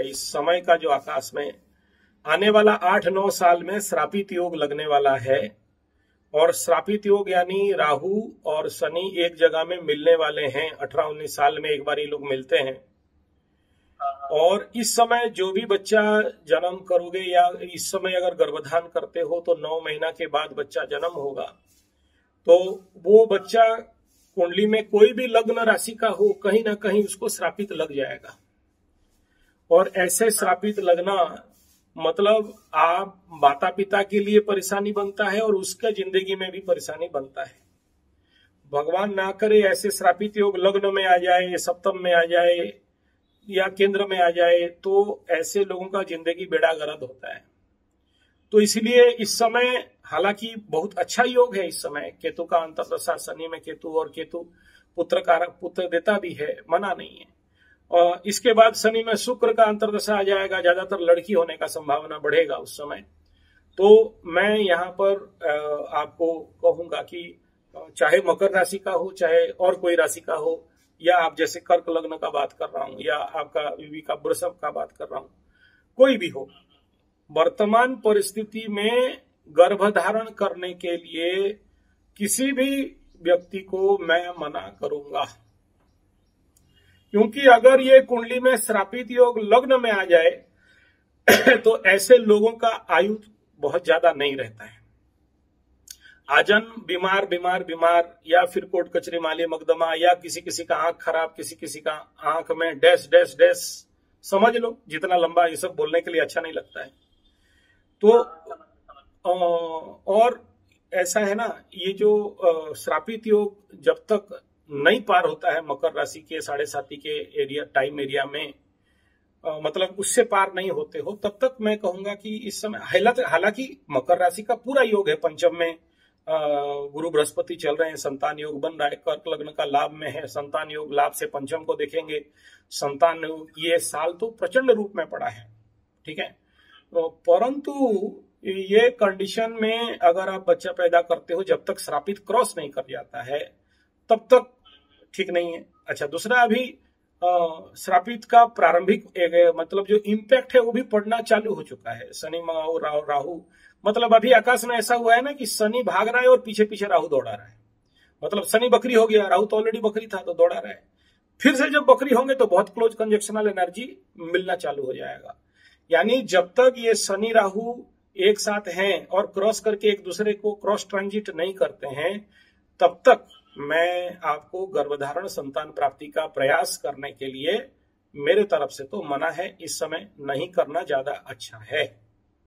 इस समय का जो आकाश में आने वाला आठ नौ साल में श्रापित योग लगने वाला है। और श्रापित योग यानी राहु और शनि एक जगह में मिलने वाले हैं। अठारह उन्नीस साल में एक बार ये लोग मिलते हैं। और इस समय जो भी बच्चा जन्म करोगे या इस समय अगर गर्भधान करते हो तो नौ महीना के बाद बच्चा जन्म होगा। तो वो बच्चा कुंडली में कोई भी लग्न राशि का हो, कहीं ना कहीं उसको श्रापित लग जाएगा। और ऐसे श्रापित लगना मतलब आप माता पिता के लिए परेशानी बनता है और उसका ज़िंदगी में भी परेशानी बनता है। भगवान ना करे ऐसे श्रापित योग लग्न में आ जाए, सप्तम में आ जाए या केंद्र में आ जाए तो ऐसे लोगों का ज़िंदगी बेड़ा गर्द होता है। तो इसलिए इस समय हालाँकि बहुत अच्छा योग है इस समय, केतु का अंतरदशा शनि में केतु और केतु पुत्र कारक पुत्र देता भी है, मना नहीं है। और इसके बाद शनि में शुक्र का अंतरदशा आ जाएगा, ज़्यादातर लड़की होने का संभावना बढ़ेगा उस समय। तो मैं यहाँ पर आपको कहूँगा कि चाहे मकर राशि का हो, चाहे और कोई राशि का हो, या आप जैसे कर्क लग्न का बात कर रहा हूँ, या आपका बीवी का वृषभ का बात कर रहा हूँ, कोई भी हो, वर्तमान परिस्थिति में गर्भधारण करने के लिए किसी भी व्यक्ति को मैं मना करूँगा। क्योंकि अगर ये कुंडली में श्रापित योग लग्न में आ जाए तो ऐसे लोगों का आयु बहुत ज़्यादा नहीं रहता है। आजन, बीमार बीमार बीमार, या फिर कोट कचरे माली, मकदमा, या किसी किसी का आँख खराब, किसी किसी का आँख में डैश डैश डैश, समझ लो, जितना लंबा ये सब बोलने के लिए अच्छा नहीं लगता है। तो और ऐसा है ना, ये जो श्रापित योग जब तक नहीं पार होता है मकर राशि के साढ़े साथी के एरिया टाइम एरिया में आ, मतलब उससे पार नहीं होते हो। तब तक मैं कहूँगा कि इस समय हालाँकि मकर राशि का पूरा योग है। पंचम में गुरु बृहस्पति चल रहे हैं संतान योग बन रहा है कर्क लग्न का लाभ में है संतान योग लाभ से पंचम को देखेंगे। संतान योग ये साल तो प्रचंड रूप में पड़ा है ठीक है? तो परंतु ये कंडीशन में अगर आप बच्चा पैदा करते हो जब तक श्रापित क्रॉस नहीं कर जाता है तब तक ठीक नहीं है। अच्छा दूसरा अभी श्रापित का प्रारंभिक मतलब जो इम्पैक्ट है वो भी पड़ना चालू हो चुका है। शनि और राहु, राहु। मतलब अभी आकाश में ऐसा हुआ है ना कि शनि भाग रहा है और पीछे पीछे राहु दौड़ा रहा है। मतलब शनि बकरी हो गया राहु तो ऑलरेडी बकरी था तो दौड़ा रहा है। फिर से जब बकरी होंगे तो बहुत क्लोज कंजेक्शनल एनर्जी मिलना चालू हो जाएगा। यानी जब तक ये शनि राहु एक साथ हैं और क्रॉस करके एक दूसरे को क्रॉस ट्रांजिट नहीं करते हैं तब तक मैं आपको गर्भधारण संतान प्राप्ति का प्रयास करने के लिए मेरे तरफ़ से तो मना है, इस समय नहीं करना ज़्यादा अच्छा है।